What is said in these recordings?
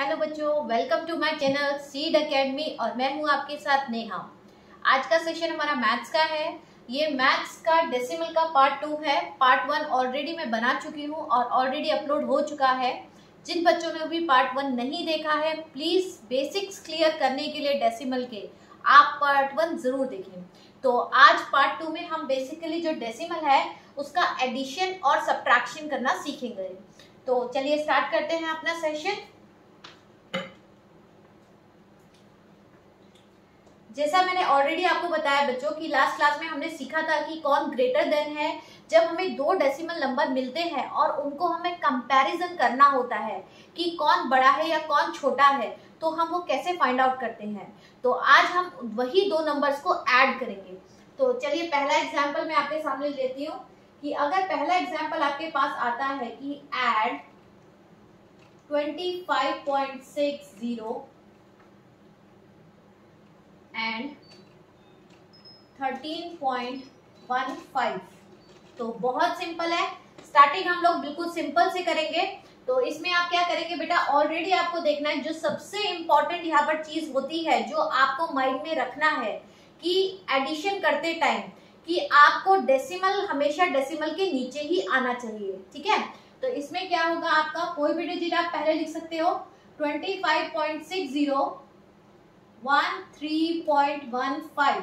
Hello बच्चों welcome to my channel seed academy और मैं हूँ आपके साथ नेहा। आज का सेशन हमारा मैथ्स का है। ये मैथ्स का डेसिमल का पार्ट टू है। पार्ट वन ऑलरेडी मैं बना चुकी हूँ और ऑलरेडी अपलोड हो चुका है। जिन बच्चों ने भी पार्ट वन नहीं देखा है प्लीज़ बेसिक्स क्लियर करने के लिए डेसीमल के आप पार्ट वन ज़रूर देखें। तो आज पार्ट टू में हम बेसिकली जो डेसिमल है, उसका एडिशन और सब्ट्रैक्शन करना सीखेंगे। तो चलिए स्टार्ट करते हैं अपना सेशन जैसा मैंने ऑलरेडी आपको बताया बच्चों कि लास्ट क्लास में हमने सीखा था कि कौन ग्रेटर देन है, जब हमें दो डेसिमल नंबर मिलते हैं और उनको हमें कंपैरिजन करना होता है कि कौन बड़ा है या कौन छोटा है तो हम वो कैसे फाइंड आउट करते हैं। तो आज हम वही दो नंबर्स को ऐड करेंगे। तो चलिए पहला एग्ज़ाम्पल मैं आपके सामने लेती हूँ कि अगर पहला एग्ज़ाम्पल आपके पास आता है कि एड 25.60 एंड 13.15 तो बहुत सिंपल है। स्टार्टिंग हम लोग बिल्कुल सिंपल से करेंगे। तो इसमें आप क्या करेंगे बेटा? ऑलरेडी आपको देखना है, जो सबसे इंपॉर्टेंट यहाँ पर चीज़ होती है, जो आपको माइंड में रखना है कि एडिशन करते टाइम कि आपको डेसिमल हमेशा डेसिमल के नीचे ही आना चाहिए। ठीक है? तो इसमें क्या होगा आपका? कोई भी डिजिट आप पहले लिख सकते हो। 25.60 one three point one five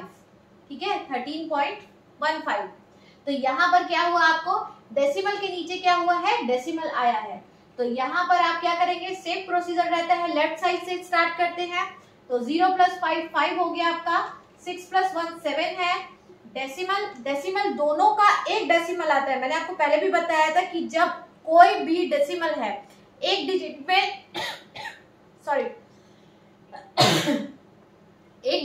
ठीक है? थर्टीन पॉइंट वन फाइव तो यहाँ पर क्या हुआ आपको? डेसिमल के नीचे क्या हुआ है? डेसिमल आया है। तो यहाँ पर आप क्या करेंगे? सेम प्रोसीजर रहता है। लेफ़्ट साइड से स्टार्ट करते हैं। तो ज़ीरो प्लस फाइव फाइव हो गया आपका। सिक्स प्लस वन सेवन है। डेसिमल डेसिमल दोनों का एक डेसिमल आता है। मैंने आपको पहले भी बताया था कि जब कोई भी डेसिमल है, एक डिजिट में सॉरी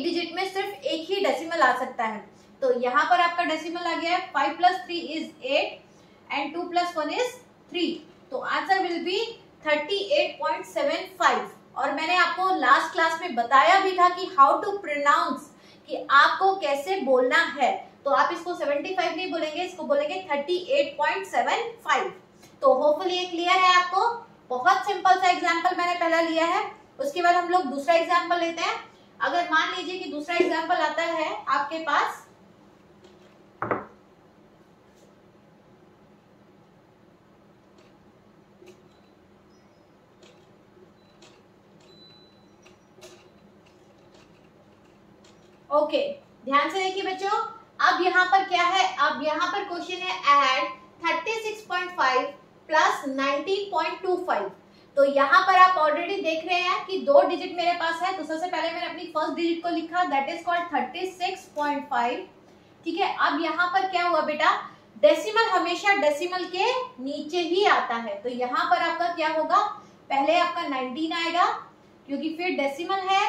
डिजिट में सिर्फ़ एक ही डेसिमल आ सकता है। तो यहाँ पर आपका डेसिमल आ गया है। Five plus three is eight and two plus one is three तो answer will be thirty eight point seven five और मैंने आपको लास्ट क्लास में बताया भी था कि हाउ टू प्रोनाउंस कि आपको कैसे बोलना है। तो आप इसको 75 नहीं बोलेंगे, इसको बोलेंगे 38.75 तो होपफुली ये क्लियर है आपको। बहुत सिंपल सा एग्जांपल मैंने पहला लिया है। उसके बाद हम लोग दूसरा एग्जांपल लेते हैं। अगर मान लीजिए कि दूसरा एग्ज़ाम्पल आता है आपके पास, ओके, ध्यान से देखिए बच्चों, अब यहाँ पर क्या है? अब यहाँ पर क्वेश्चन है एड 36.5 प्लस 19.25 तो यहाँ पर आप ऑलरेडी देख रहे हैं कि दो डिजिट मेरे पास है तो सबसे पहले मैंने अपनी फ़र्स्ट डिजिट को लिखा दैट इज़ कॉल्ड 36.5 ठीक है? अब यहाँ पर क्या हुआ बेटा? डेसिमल हमेशा डेसिमल के नीचे ही आता है। तो यहाँ पर आपका क्या होगा? पहले आपका 19 आएगा, क्योंकि फिर डेसिमल है,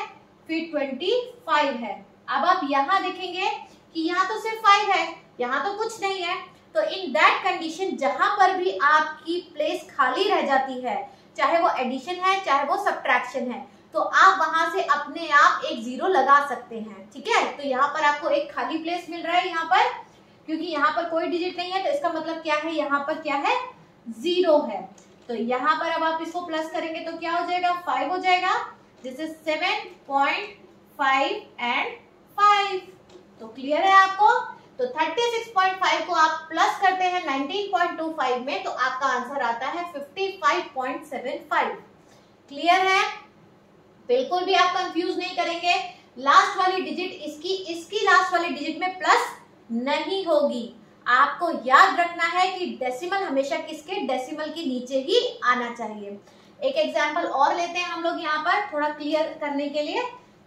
फिर 25 है। अब आप यहाँ देखेंगे कि यहाँ तो सिर्फ़ फाइव है, यहाँ तो कुछ नहीं है। तो इन दैट कंडीशन जहाँ पर भी आपकी प्लेस खाली रह जाती है चाहे वो एडिशन है, चाहे वो सब्ट्रैक्शन है तो आप वहाँ से अपने आप एक ज़ीरो लगा सकते हैं, ठीक है? तो यहाँ पर आपको एक खाली प्लेस मिल रहा है यहाँ पर, क्योंकि यहाँ पर कोई डिजिट नहीं है तो इसका मतलब क्या है? यहाँ पर क्या है? ज़ीरो है। तो यहाँ पर अब आप इसको प्लस करेंगे तो क्या हो जाएगा? फाइव हो जाएगा is seven point five and five तो क्लियर है आपको? तो 36.5 को आप प्लस करते हैं 19.25 में तो आपका आंसर आता है 55.75 क्लियर है? बिल्कुल भी आप कंफ्यूज नहीं करेंगे। लास्ट वाली डिजिट इसकी इसकी लास्ट वाली डिजिट में प्लस नहीं होगी। आपको याद रखना है कि डेसिमल हमेशा किसके? डेसिमल के नीचे ही आना चाहिए। एक एग्ज़ाम्पल और लेते हैं हम लोग यहाँ पर, थोड़ा क्लियर करने के लिए।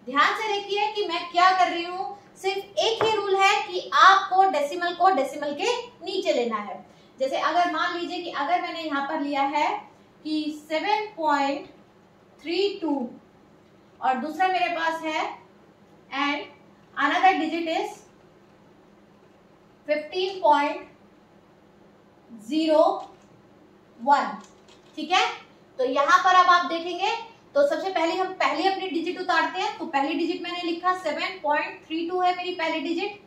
ध्यान से देखिए कि मैं क्या कर रही हूँ। सिर्फ़ एक ही रूल है कि आपको डेसिमल को डेसिमल के नीचे लेना है। जैसे अगर मान लीजिए कि अगर मैंने यहाँ पर लिया है कि 7.32 और दूसरा मेरे पास है एंड अनदर डिजिट इज़ 15.01 ठीक है? तो यहाँ पर अब आप देखेंगे तो सबसे पहले हम पहले अपनी डिजिट उतारते हैं तो पहली डिजिट मैंने लिखा 7.32 है मेरी पहली डिजिट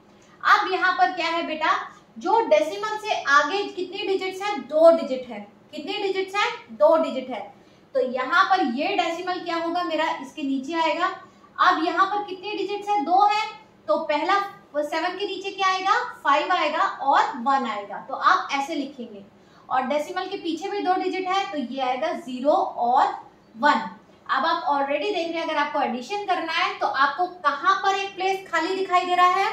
अब यहाँ पर क्या है बेटा? जो डेसिमल से आगे कितनी डिजिट्स हैं? दो डिजिट है। कितनी डिजिट्स हैं? दो डिजिट है। तो यहाँ पर ये डेसिमल क्या होगा? मेरा इसके नीचे आएगा। अब यहाँ पर कितने डिजिट्स है? दो है। तो पहला सेवन के नीचे क्या आएगा? फाइव आएगा और वन आएगा। तो आप ऐसे लिखेंगे। और डेसिमल के पीछे भी दो डिजिट है तो ये आएगा ज़ीरो और वन अब आप ऑलरेडी देख रहे हैं, अगर आपको एडिशन करना है तो आपको कहाँ पर एक प्लेस खाली दिखाई दे रहा है?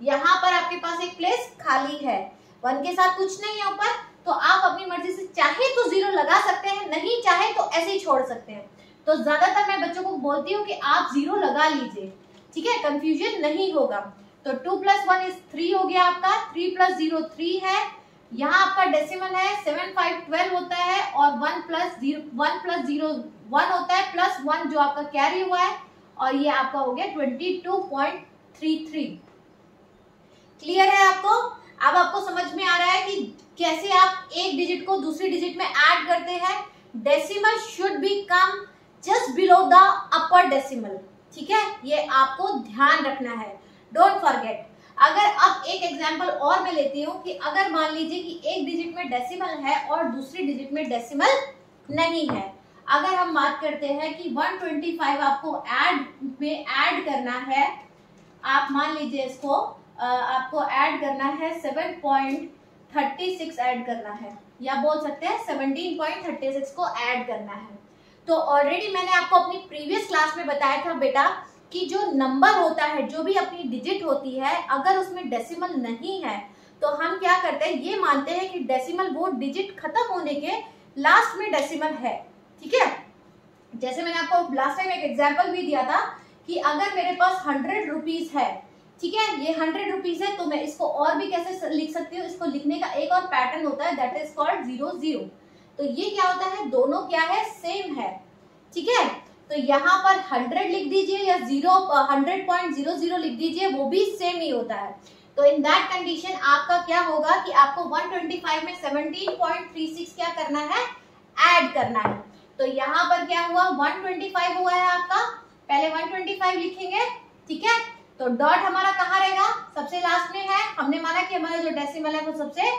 यहाँ पर आपके पास एक प्लेस खाली है। वन के साथ कुछ नहीं है ऊपर तो आप अपनी मर्ज़ी से चाहे तो ज़ीरो लगा सकते हैं, नहीं चाहे तो ऐसे ही छोड़ सकते हैं। तो ज़्यादातर मैं बच्चों को बोलती हूँ कि आप ज़ीरो लगा लीजिए। ठीक है? कंफ्यूजन नहीं होगा। तो two plus one is three हो गया आपका थ्री प्लस ज़ीरो थ्री है। यहाँ आपका डेसिमल है सेवन फाइव ट्वेल्व होता है और one plus zero one plus zero one होता है प्लस वन जो आपका कैरी हुआ है और ये आपका हो गया twenty two point three three clear है आपको? अब आपको समझ में आ रहा है कि कैसे आप एक डिजिट को दूसरी डिजिट में ऐड करते हैं। Decimal should be come just below the upper decimal ठीक है? ये आपको ध्यान रखना है। डोंट फॉरगेट अगर अब एक एग्जांपल और मैं लेती हूँ कि अगर मान लीजिए कि एक डिजिट में डेसिमल है और दूसरी डिजिट में डेसिमल नहीं है। अगर हम बात करते हैं कि 125 आपको ऐड में ऐड करना है, आप मान लीजिए इसको आपको ऐड करना है 7.36 ऐड करना है, या बोल सकते हैं 17.36 को ऐड करना है। तो ऑलरेडी मैंने आपको अपनी प्रीवियस क्लास में बताया था बेटा कि जो नंबर होता है, जो भी अपनी डिजिट होती है, अगर उसमें डेसिमल नहीं है तो हम क्या करते हैं, ये मानते हैं कि डेसिमल वो डिजिट खत्म होने के लास्ट में डेसिमल है, ठीक है? जैसे मैंने आपको लास्ट टाइम एक एग्ज़ाम्पल भी दिया था कि अगर मेरे पास हंड्रेड रुपीज़ है, ठीक है? ये हंड्रेड रुपीज़ है तो मैं इसको और भी कैसे लिख सकती हूँ? इसको लिखने का एक और पैटर्न होता है that is called zero zero तो ये क्या होता है? दोनों क्या है? सेम है, ठीक है? तो यहाँ पर हंड्रेड लिख दीजिए या zero hundred point zero zero लिख दीजिए, वो भी सेम ही होता है। तो इन दैट कंडीशन आपका क्या होगा कि आपको 125 में 17.36 क्या करना है? ऐड करना है। तो यहाँ पर क्या हुआ? 125 हुआ है आपका। पहले 125 लिखेंगे, ठीक है? तो डॉट हमारा कहाँ रहेगा? सबसे लास्ट में है। हमने माना कि हमारा जो डेसिमल है वो सबसे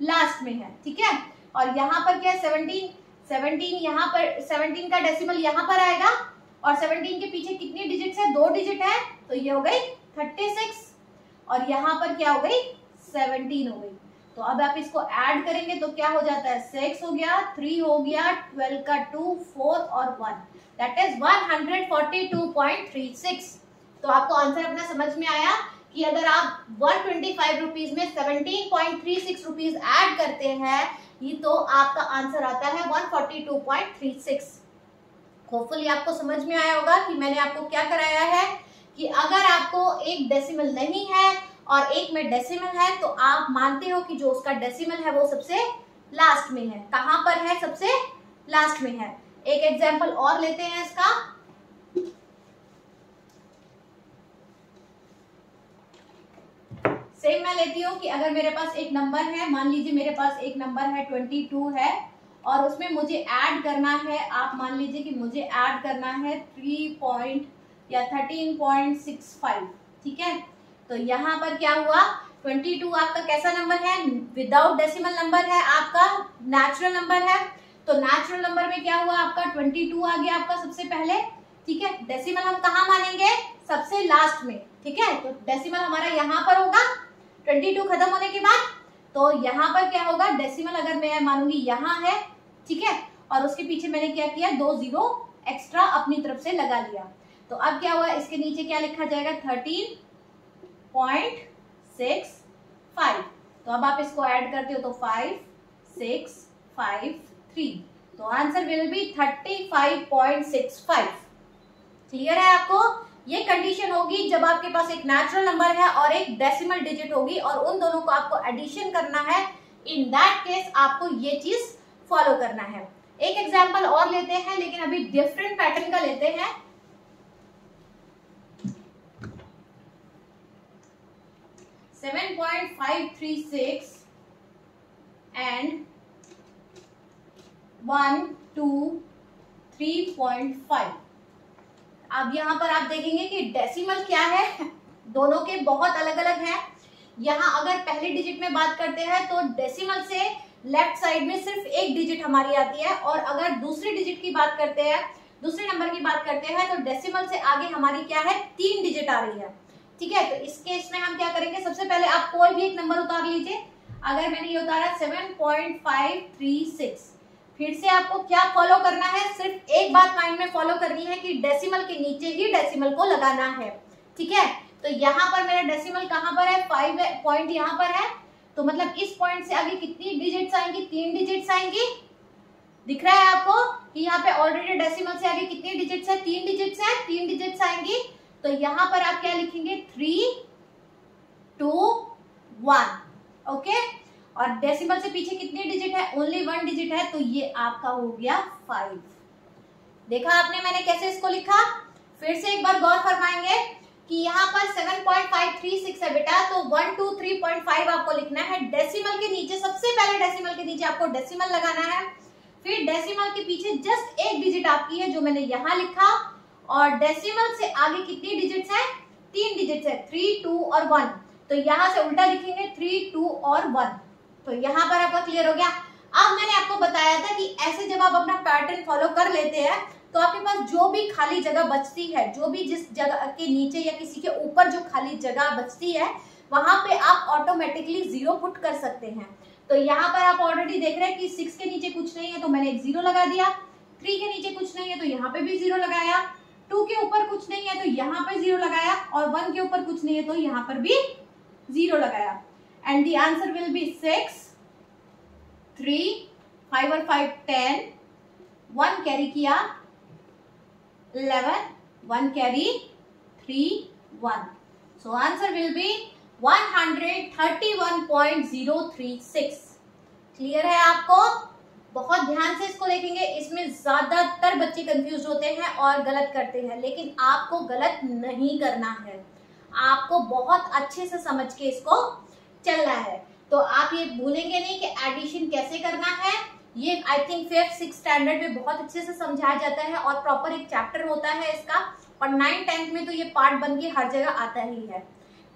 लास्ट में है, ठीक है? और यहाँ पर क्या सेवनटीन सेवनटीन यहाँ पर सेवनटीन का डेसिमल यहाँ पर आएगा और सेवनटीन के पीछे कितनी डिजिट है? दो डिजिट है तो ये हो गई थर्टी सिक्स और यहाँ पर क्या हो गई? सेवनटीन हो गई। तो अब आप इसको ऐड करेंगे तो क्या हो जाता है? सिक्स हो गया थ्री हो गया ट्वेल्व का टू फोर और one that is one hundred forty two point three six तो आपको आंसर अपना समझ में आया कि अगर आप वन ट्वेंटी फाइव रुपीज़ में seventeen point three six rupees add करते हैं ये तो आपका आंसर आता है one forty two point three six hopefully आपको समझ में आया होगा कि मैंने आपको क्या कराया है, कि अगर आपको एक डेसिमल नहीं है और एक में डेसिमल है तो आप मानते हो कि जो उसका डेसिमल है वो सबसे लास्ट में है। कहाँ पर है सबसे लास्ट में है? एक एग्ज़ाम्पल और लेते हैं इसका। सेम मैं लेती हूँ कि अगर मेरे पास एक नंबर है, मान लीजिए मेरे पास एक नंबर है ट्वेंटी टू है, और उसमें मुझे ऐड करना है, आप मान लीजिए कि मुझे ऐड करना है थ्री पॉइंट या थर्टीन पॉइंट सिक्स फाइव ठीक है? तो यहाँ पर क्या हुआ? 22 आपका कैसा नंबर है? विदाउट डेसिमल नंबर है आपका नेचुरल नंबर है। तो नेचुरल नंबर में क्या हुआ? आपका 22 आ गया आपका सबसे पहले, ठीक है? डेसिमल हम कहा मानेंगे? सबसे लास्ट में, ठीक है? तो डेसिमल हमारा यहाँ पर होगा। 22 खत्म होने के बाद तो यहाँ पर क्या होगा? डेसिमल अगर मैं मानूँगी यहाँ है, ठीक है? और उसके पीछे मैंने क्या किया? दो ज़ीरो एक्स्ट्रा अपनी तरफ़ से लगा लिया। तो अब क्या हुआ? इसके नीचे क्या लिखा जाएगा? थर्टीन पॉइंट सिक्स फाइव तो अब आप इसको ऐड करते हो तो फाइव सिक्स फाइव थ्री तो answer will be thirty five point six five clear है आपको? ये कंडीशन होगी जब आपके पास एक नेचुरल नंबर है और एक डेसिमल डिजिट होगी और उन दोनों को आपको एडिशन करना है इन दैट केस आपको ये चीज़ फॉलो करना है। एक एग्ज़ाम्पल और लेते हैं, लेकिन अभी डिफरेंट पैटर्न का लेते हैं। 7.536 and 1 2 3.5 अब यहाँ पर आप देखेंगे कि डेसिमल क्या है? दोनों के बहुत अलग अलग हैं। यहाँ अगर पहले डिजिट में बात करते हैं तो डेसिमल से लेफ़्ट साइड में सिर्फ़ एक डिजिट हमारी आती है और अगर दूसरी डिजिट की बात करते हैं, दूसरे नंबर की बात करते हैं तो डेसिमल से आगे हमारी क्या है? तीन डिजिट आ रही है। ठीक है तो इस केस में हम क्या करेंगे? सबसे पहले आप कोई भी एक नंबर उतार लीजिए। अगर मैंने ये उतारा seven point five three six फिर से आपको क्या फॉलो करना है? सिर्फ़ एक बात माइंड में फॉलो करनी है कि डेसिमल के नीचे ही डेसिमल को लगाना है। ठीक है? तो यहाँ पर मेरा डेसिमल कहाँ पर है? फाइव पॉइंट यहाँ पर है। तो मतलब इस पॉइंट से आगे कितनी डिजिट्स आएँगी? तीन डिजिट्स आएँगी। दिख रहा है आपको कि यहाँ पे ऑलरेडी डेसिमल से आगे कितनी डिजिट्स है? तीन डिजिट्स है। तीन डिजिट्स आएँगी। तो यहाँ पर आप क्या लिखेंगे? थ्री टू वन ओके और डेसिमल से पीछे कितनी डिजिट है? ओनली वन डिजिट है तो ये आपका हो गया फाइव देखा आपने मैंने कैसे इसको लिखा? फिर से एक बार गौर फरमाएँगे कि यहाँ पर 7.536 है बेटा तो 123.5 आपको लिखना है। डेसिमल के नीचे, सबसे पहले डेसिमल के नीचे आपको डेसिमल लगाना है। फिर डेसिमल के पीछे जस्ट एक डिजिट आपकी है, जो मैंने यहाँ लिखा। और डेसिमल से आगे कितनी डिजिट्स है? तीन डिजिट्स है थ्री टू और वन तो यहाँ से उल्टा लिखेंगे थ्री टू और वन तो यहाँ पर आपका क्लियर हो गया। अब मैंने आपको बताया था कि ऐसे जब आप अपना पैटर्न फॉलो कर लेते हैं तो आपके पास जो भी खाली जगह बचती है, जो भी जिस जगह के नीचे या किसी के ऊपर जो खाली जगह बचती है, वहाँ पे आप ऑटोमेटिकली ज़ीरो पुट कर सकते हैं। तो यहाँ पर आप ऑलरेडी देख रहे हैं कि सिक्स के नीचे कुछ नहीं है तो मैंने एक ज़ीरो लगा दिया। थ्री के नीचे कुछ नहीं है तो यहाँ पे भी ज़ीरो लगाया। टू के ऊपर कुछ नहीं है तो यहाँ पे ज़ीरो लगाया। और वन के ऊपर कुछ नहीं है तो यहाँ पर भी ज़ीरो लगाया। And the answer will be six three five और फाइव टेन वन कैरी किया eleven one carry three one so answer will be 131.036 clear है आपको? बहुत ध्यान से इसको देखेंगे। इसमें ज़्यादातर बच्चे कंफ्यूज होते हैं और गलत करते हैं, लेकिन आपको गलत नहीं करना है। आपको बहुत अच्छे से समझ के इसको चलना है। तो आप ये भूलेंगे नहीं कि एडिशन कैसे करना है। ये I think fifth six standard में बहुत अच्छे से समझाया जाता है और प्रॉपर एक चैप्टर होता है इसका। और नाइन टेंथ में तो ये पार्ट बन के हर जगह आता ही है।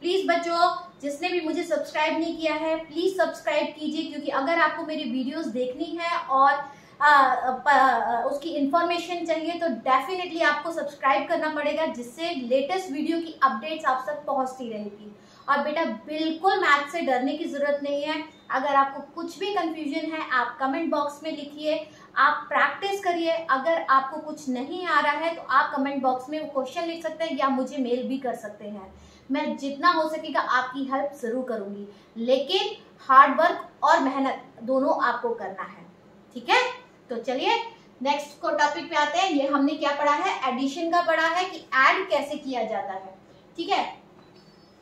प्लीज़ बच्चों जिसने भी मुझे सब्सक्राइब नहीं किया है प्लीज़ सब्सक्राइब कीजिए क्योंकि अगर आपको मेरी वीडियोस देखनी है और आ, आ, उसकी इंफॉर्मेशन चाहिए तो डेफिनेटली आपको सब्सक्राइब करना पड़ेगा जिससे लेटेस्ट वीडियो की अपडेट्स आप तक पहुँचती रहेगी। और बेटा बिल्कुल मैथ से डरने की ज़रूरत नहीं है। अगर आपको कुछ भी कंफ्यूजन है, आप कमेंट बॉक्स में लिखिए, आप प्रैक्टिस करिए। अगर आपको कुछ नहीं आ रहा है तो आप कमेंट बॉक्स में क्वेश्चन लिख सकते हैं या मुझे मेल भी कर सकते हैं। मैं जितना हो सकेगा आपकी हेल्प ज़रूर करूँगी। लेकिन हार्ड वर्क और मेहनत दोनों आपको करना है। ठीक है? तो चलिए नेक्स्ट को टॉपिक पे आते हैं। ये हमने क्या पढ़ा है? एडिशन का पढ़ा है कि ऐड कैसे किया जाता है। ठीक है?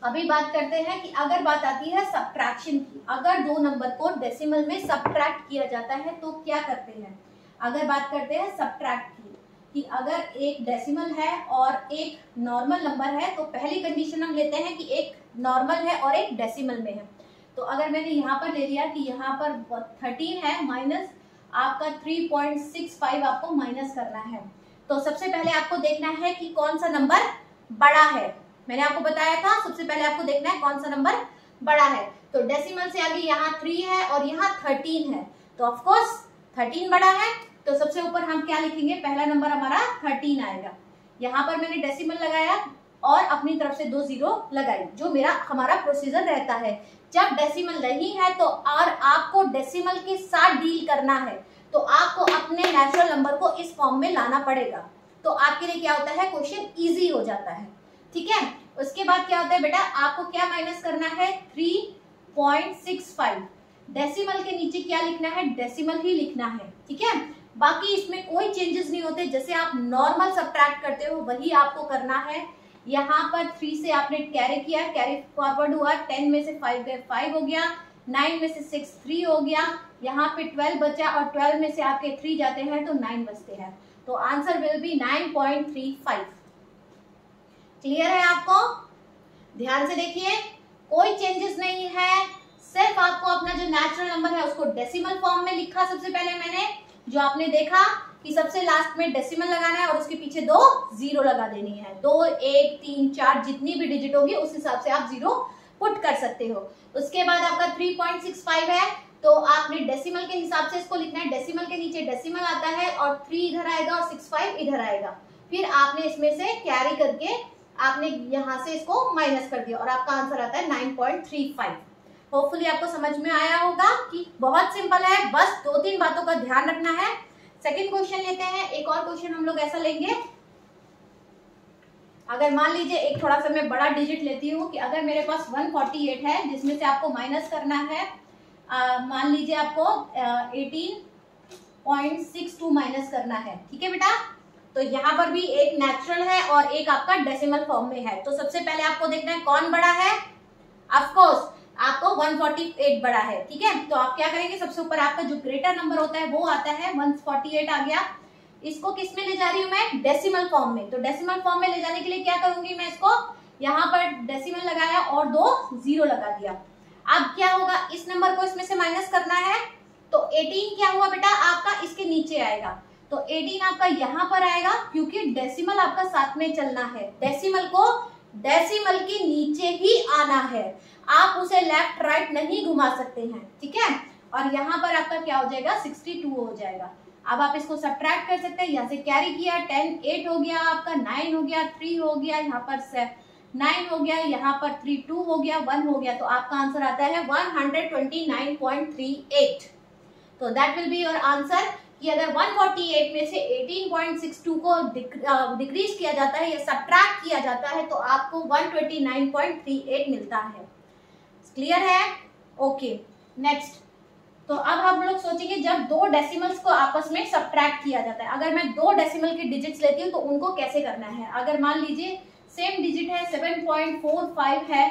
अभी बात करते हैं कि अगर बात आती है सब्ट्रैक्शन की, अगर दो नंबर को डेसिमल में सब्ट्रैक्ट किया जाता है तो क्या करते हैं? अगर बात करते हैं सब्ट्रैक्ट की, कि अगर एक डेसिमल है और एक नॉर्मल नंबर है तो पहली कंडीशन हम लेते हैं कि एक नॉर्मल है और एक डेसिमल में है। तो अगर मैंने यहाँ पर ले लिया कि यहाँ पर थर्टीन है माइनस आपका थ्री पॉइंट सिक्स फाइव आपको माइनस करना है। तो सबसे पहले आपको देखना है कि कौन सा नंबर बड़ा है। मैंने आपको बताया था, सबसे पहले आपको देखना है कौन सा नंबर बड़ा है। तो डेसिमल से आगे यहाँ थ्री है और यहाँ थर्टीन है। तो ऑफकोर्स थर्टीन बड़ा है। तो सबसे ऊपर हम क्या लिखेंगे? पहला नंबर हमारा थर्टीन आएगा। यहाँ पर मैंने डेसिमल लगाया और अपनी तरफ़ से दो ज़ीरो लगाई, जो मेरा, हमारा प्रोसीजर रहता है। जब डेसिमल नहीं है तो और आपको डेसिमल के साथ डील करना है। तो आपको अपने नेचुरल नंबर को इस फॉर्म में लाना पड़ेगा। तो आपके लिए क्या होता है? क्वेश्चन इजी हो जाता है। ठीक है? उसके बाद क्या होता है बेटा? आपको क्या माइनस करना है? Three point six five decimal के नीचे क्या लिखना है? डेसिमल ही लिखना है, ठीक है? बाकी इसमें कोई चेंजेस नहीं होते। जैसे आप नॉर्मल सब्ट्रैक्ट करते हो, वही आपको करना है। यहाँ पर थ्री से आपने कैरी किया कैरी फॉरवर्ड हुआ। टेन में से फाइव गए फाइव हो गया। नाइन में से सिक्स थ्री हो गया। यहाँ पे ट्वेल्व बचा और ट्वेल्व में से आपके थ्री जाते हैं तो नाइन बचते हैं। तो answer will be nine point three five clear है आपको? ध्यान से देखिए, कोई चेंजेस नहीं है, सिर्फ़ आपको अपना जो नेचुरल नंबर है, उसको डेसिमल फॉर्म में लिखा सबसे पहले मैंने, जो आपने देखा कि सबसे लास्ट में डेसिमल लगाना है और उसके पीछे दो ज़ीरो लगा देनी है। दो, एक, तीन, चार, जितनी भी डिजिट होगी, उस हिसाब से आप ज़ीरो पुट कर सकते हो। उसके बाद आपका 3.65 है तो आपने डेसिमल के हिसाब से इसको लिखना है। डेसिमल के नीचे डेसिमल आता है और थ्री इधर आएगा और सिक्स फाइव इधर आएगा। फिर आपने इसमें से कैरी करके आपने यहाँ से इसको माइनस कर दिया और आपका आंसर आता है nine point three five hopefully आपको समझ में आया होगा कि बहुत सिंपल है, बस दो तीन बातों का ध्यान रखना है। सेकेंड क्वेश्चन लेते हैं, एक और क्वेश्चन हम लोग ऐसा लेंगे। अगर मान लीजिए एक थोड़ा सा मैं बड़ा डिजिट लेती हूँ कि अगर मेरे पास 148 है, जिसमें से आपको माइनस करना है मान लीजिए आपको eighteen point six two minus करना है। ठीक है बेटा? तो यहाँ पर भी एक नेचुरल है और एक आपका डेसिमल फॉर्म में है। तो सबसे पहले आपको देखना है कौन बड़ा है। ऑफकोर्स आपको 148 बड़ा है, ठीक है? तो आप क्या करेंगे? सबसे ऊपर आपका जो ग्रेटर नंबर होता है, वो आता है 148 आ गया। इसको किसमें ले जा रही हूँ मैं? डेसिमल फॉर्म में। तो डेसिमल फॉर्म में ले जाने के लिए क्या करूँगी मैं इसको? यहाँ पर डेसिमल लगाया और दो ज़ीरो लगा दिया। अब क्या होगा? इस नंबर को इसमें से माइनस करना है। तो 18 क्या हुआ बेटा? आपका इसके नीचे आएगा। तो 18 आपका यहाँ पर आएगा, क्योंकि डेसिमल आपका साथ में चलना है। डेसिमल को डेसिमल के नीचे ही आना है। आप उसे लेफ़्ट राइट नहीं घुमा सकते हैं, ठीक है? और यहाँ पर आपका क्या हो जाएगा? 62 हो जाएगा। अब आप इसको सब्ट्रैक्ट कर सकते हैं। यहाँ से कैरी किया टेन एट हो गया आपका नाइन हो गया थ्री हो गया, यहाँ पर नाइन हो गया, यहाँ पर थ्री टू हो गया वन हो गया। तो आपका आंसर आता है one hundred twenty nine point three eight तो that will be your answer कि अगर 148 में से 18.62 को डिक्रीज किया जाता है या सब्ट्रैक्ट किया जाता है तो आपको 129.38 मिलता है। क्लियर है? ओके नेक्स्ट तो अब हम लोग सोचेंगे जब दो डेसिमल्स को आपस में सब्ट्रैक्ट किया जाता है, अगर मैं दो डेसिमल के डिजिट्स लेती हूँ तो उनको कैसे करना है? अगर मान लीजिए सेम डिजिट है 7.45 है,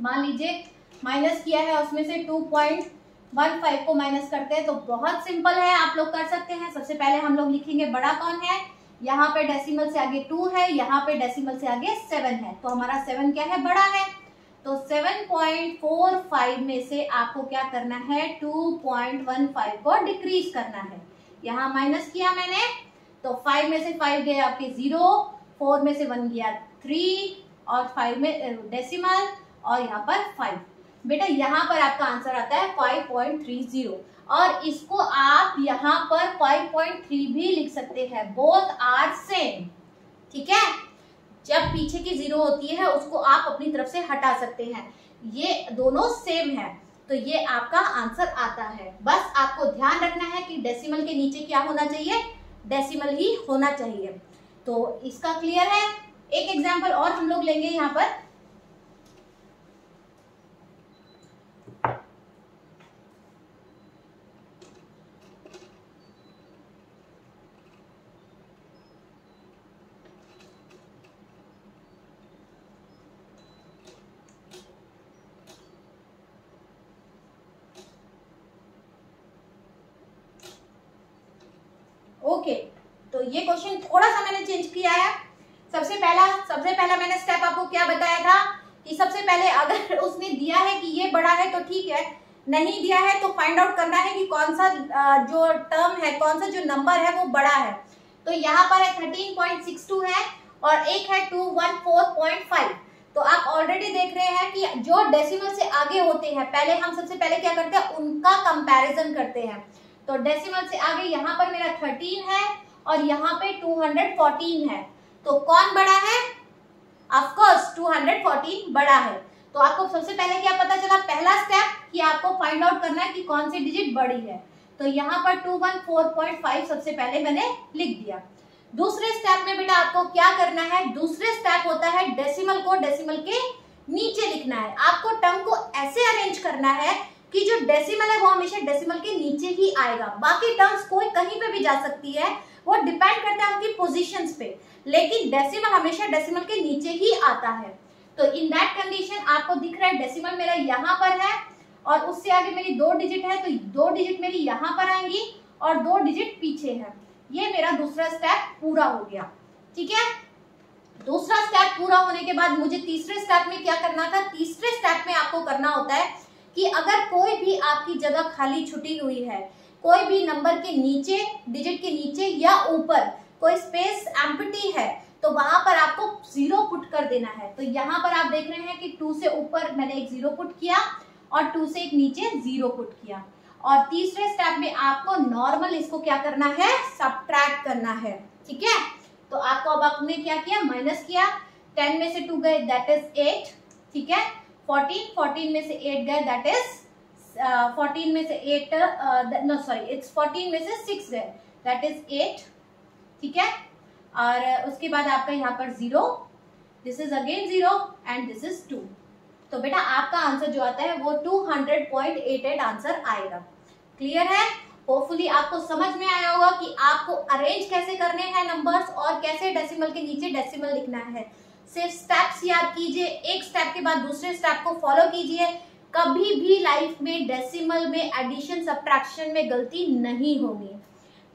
मान लीजिए माइनस किया है, उसमें से 2.15 को माइनस करते हैं तो बहुत सिंपल है, आप लोग कर सकते हैं। सबसे पहले हम लोग लिखेंगे बड़ा कौन है? यहाँ पे डेसिमल से आगे टू है, यहाँ पे डेसिमल से आगे सेवन है। तो हमारा सेवन क्या है? बड़ा है। तो 7.45 में से आपको क्या करना है? 2.15 को डिक्रीज करना है। यहाँ माइनस किया मैंने तो 5 में से 5 गए आपके ज़ीरो फोर में से वन गया थ्री और फाइव में डेसिमल और यहाँ पर फाइव बेटा, यहाँ पर आपका आंसर आता है 5.30 और इसको आप यहाँ पर 5.3 भी लिख सकते हैं बोथ आर सेम ठीक है? जब पीछे की ज़ीरो होती है, उसको आप अपनी तरफ़ से हटा सकते हैं। ये दोनों सेम है। तो ये आपका आंसर आता है। बस आपको ध्यान रखना है कि डेसिमल के नीचे क्या होना चाहिए। डेसिमल ही होना चाहिए। तो इसका क्लियर है। एक एग्ज़ाम्पल और हम लोग लेंगे यहाँ पर ओके तो ये क्वेश्चन थोड़ा सा मैंने चेंज किया है सबसे पहला सबसे पहला मैंने स्टेप आपको क्या बताया था कि सबसे पहले अगर उसने दिया है कि ये बड़ा है तो ठीक है, नहीं दिया है तो फाइंड आउट करना है कि कौन सा जो टर्म है, कौन सा जो नंबर है वो बड़ा है। तो यहाँ पर है थर्टीन पॉइंट सिक्स टू है और एक है two one four point five तो आप ऑलरेडी देख रहे हैं कि जो डेसिमल से आगे होते हैं, पहले हम सबसे पहले क्या करते हैं, उनका कंपैरिजन करते हैं। तो डेसिमल से आगे यहाँ पर मेरा थर्टीन है और यहाँ पे टू है। तो कौन बड़ा है? ऑफकोर्स टू हंड्रेड फोर्टीन बड़ा है। तो आपको सबसे पहले क्या पता चला? पहला स्टेप कि आपको फाइंड आउट करना है कि कौन सी डिजिट बड़ी है। तो यहाँ पर two one four point five सबसे पहले मैंने लिख दिया। दूसरे स्टेप में बेटा आपको क्या करना है? दूसरे स्टेप होता है डेसिमल को डेसिमल के नीचे लिखना है। आपको टर्म को ऐसे अरेंज करना है कि जो डेसिमल है वो हमेशा डेसिमल के नीचे ही आएगा। बाकी टर्म्स कोई कहीं पे भी जा सकती है। वो डिपेंड करता है उनकी पोजीशंस पे। लेकिन डेसिमल हमेशा डेसिमल के नीचे ही आता है। तो इन दैट कंडीशन आपको दिख रहा है डेसिमल मेरा यहाँ पर है, और उससे आगे मेरी दो डिजिट है तो दो डिजिट मेरी यहाँ पर आएँगी, और दो डिजिट पीछे है। ये मेरा दूसरा स्टेप पूरा हो गया। ठीक है? दूसरा स्टेप पूरा होने के बाद मुझे तीसरे स्टेप में क्या करना था? तीसरे स्टेप में आपको करना होता है कि अगर कोई भी आपकी जगह खाली छुटी हुई है कोई भी नंबर के नीचे डिजिट के नीचे या ऊपर कोई स्पेस एम्पटी है तो वहाँ पर आपको ज़ीरो पुट कर देना है। तो यहाँ पर आप देख रहे हैं कि टू से ऊपर मैंने एक ज़ीरो पुट किया और टू से एक नीचे ज़ीरो पुट किया। और तीसरे स्टेप में आपको नॉर्मल इसको क्या करना है? सब्ट्रैक्ट करना है। ठीक है? तो आपको अब आपने क्या किया? माइनस किया। टेन में से टू गए दैट इज़ एट ठीक है? फोर्टीन फोर्टीन में से एट गए दैट इज़ फोर्टीन में से eight no sorry it's fourteen में से सिक्स गए दैट इज़ एट ठीक है? और उसके बाद आपका यहाँ पर zero this is again zero and this is two तो बेटा, आपका आंसर जो आता है, वो 200.88 आंसर आएगा. क्लियर है? होपफुली आपको समझ में आया होगा कि आपको अरेंज कैसे करने हैं नंबर्स और कैसे डेसिमल के नीचे डेसिमल लिखना है. सिर्फ़ स्टेप्स याद कीजिए, एक स्टेप के बाद दूसरे स्टेप को फॉलो कीजिए. कभी भी लाइफ में डेसिमल में एडिशन सब्ट्रैक्शन में गलती नहीं होगी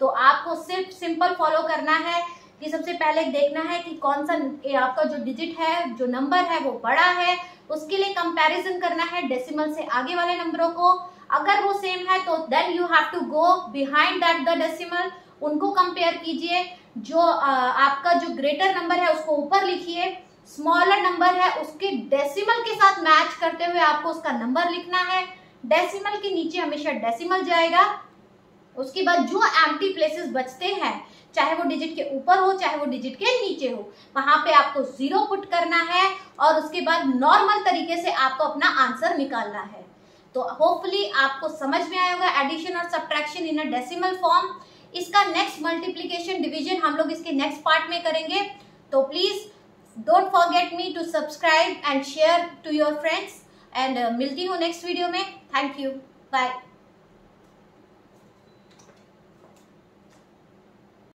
तो आपको सिर्फ़ सिंपल फॉलो करना है कि सबसे पहले देखना है कि कौन सा आपका जो डिजिट है, जो नंबर है, वो बड़ा है। उसके लिए कंपैरिजन करना है डेसिमल से आगे वाले नंबरों को। अगर वो सेम है तो then you have to go behind that the decimal उनको कंपेयर कीजिए। जो आपका जो ग्रेटर नंबर है, उसको ऊपर लिखिए। स्मॉलर नंबर है, उसके डेसिमल के साथ मैच करते हुए आपको उसका नंबर लिखना है। डेसिमल के नीचे हमेशा डेसिमल जाएगा। उसके बाद जो एम्प्टी प्लेसेस बचते हैं, चाहे वो डिजिट के ऊपर हो, चाहे वो डिजिट के नीचे हो, वहाँ पे आपको ज़ीरो पुट करना है और उसके बाद नॉर्मल तरीके से आपको अपना आंसर निकालना है। तो होपफुली आपको समझ में आया होगा एडिशन और subtraction in a decimal form इसका नेक्स्ट मल्टीप्लीकेशन डिवीज़न हम लोग इसके नेक्स्ट पार्ट में करेंगे। तो please don't forget me to subscribe and share to your friends and मिलती हूँ नेक्स्ट वीडियो में. Thank you bye